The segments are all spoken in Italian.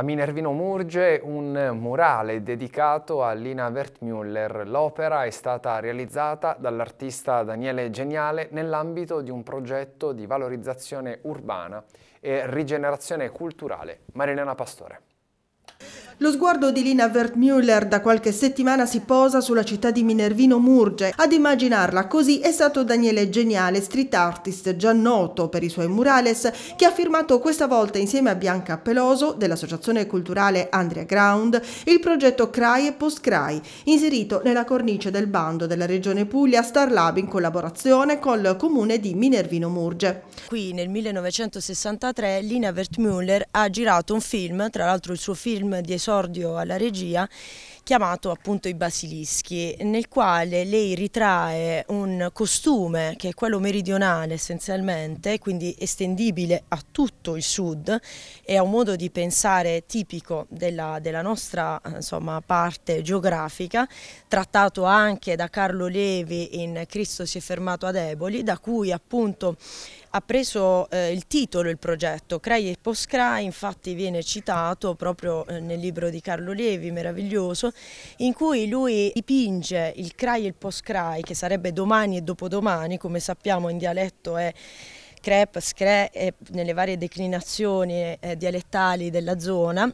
A Minervino Murge un murale dedicato a Lina Wertmüller. L'opera è stata realizzata dall'artista Daniele Geniale nell'ambito di un progetto di valorizzazione urbana e rigenerazione culturale. Marilena Pastore. Lo sguardo di Lina Wertmüller da qualche settimana si posa sulla città di Minervino Murge. Ad immaginarla così è stato Daniele Geniale, street artist già noto per i suoi murales, che ha firmato questa volta insieme a Bianca Peloso dell'associazione culturale Andrea Ground il progetto CRAI e Post CRAI, inserito nella cornice del bando della regione Puglia Star Lab in collaborazione col comune di Minervino Murge. Qui nel 1963 Lina Wertmüller ha girato un film, tra l'altro il suo film di esordio esordio alla regia chiamato appunto I Basilischi, nel quale lei ritrae un costume che è quello meridionale essenzialmente, quindi estendibile a tutto il sud e a un modo di pensare tipico della, della nostra insomma, parte geografica, trattato anche da Carlo Levi in Cristo si è fermato ad Eboli, da cui appunto ha preso eh, il titolo il progetto, CRAI e Post-CRAI, infatti viene citato proprio eh, nel libro di Carlo Levi, meraviglioso, in cui lui dipinge il CRAI e il Post-CRAI, che sarebbe domani e dopodomani, come sappiamo in dialetto è crep, scre, e nelle varie declinazioni eh, dialettali della zona,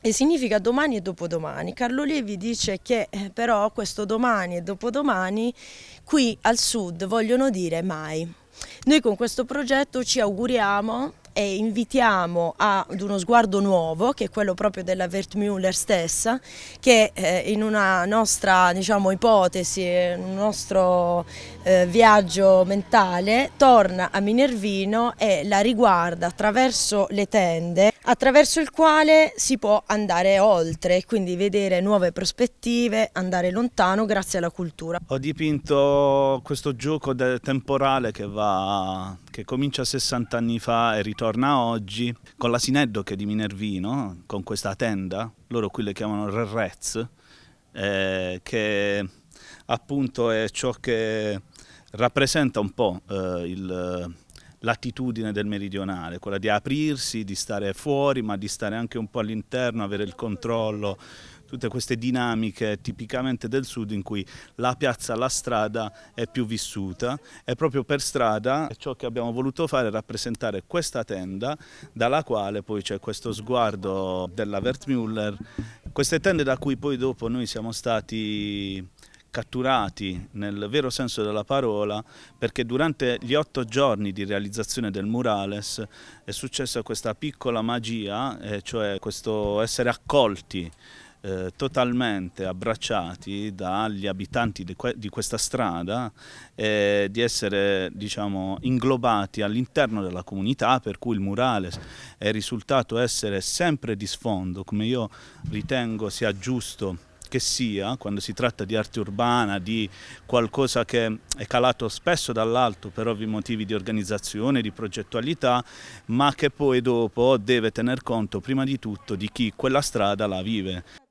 e significa domani e dopodomani. Carlo Levi dice che eh, però questo domani e dopodomani qui al sud vogliono dire mai. Noi con questo progetto ci auguriamo e invitiamo ad uno sguardo nuovo, che è quello proprio della Wertmüller stessa, che eh, in una nostra diciamo, ipotesi, un nostro eh, viaggio mentale, torna a Minervino e la riguarda attraverso le tende, attraverso il quale si può andare oltre, quindi vedere nuove prospettive, andare lontano grazie alla cultura. Ho dipinto questo gioco temporale che, va, che comincia 60 anni fa e ritorna torna oggi con l'asineddo che di Minervino, con questa tenda, loro qui le chiamano Rerrez, eh, che appunto è ciò che rappresenta un po' eh, l'attitudine del meridionale, quella di aprirsi, di stare fuori, ma di stare anche un po' all'interno, avere il controllo tutte queste dinamiche tipicamente del sud in cui la piazza, la strada è più vissuta. E proprio per strada ciò che abbiamo voluto fare è rappresentare questa tenda dalla quale poi c'è questo sguardo della Wertmüller, queste tende da cui poi dopo noi siamo stati catturati nel vero senso della parola perché durante gli otto giorni di realizzazione del murales è successa questa piccola magia, eh, cioè questo essere accolti eh, totalmente abbracciati dagli abitanti di, que di questa strada e di essere diciamo, inglobati all'interno della comunità per cui il murale è risultato essere sempre di sfondo come io ritengo sia giusto che sia, quando si tratta di arte urbana, di qualcosa che è calato spesso dall'alto per ovvi motivi di organizzazione, di progettualità, ma che poi dopo deve tener conto prima di tutto di chi quella strada la vive.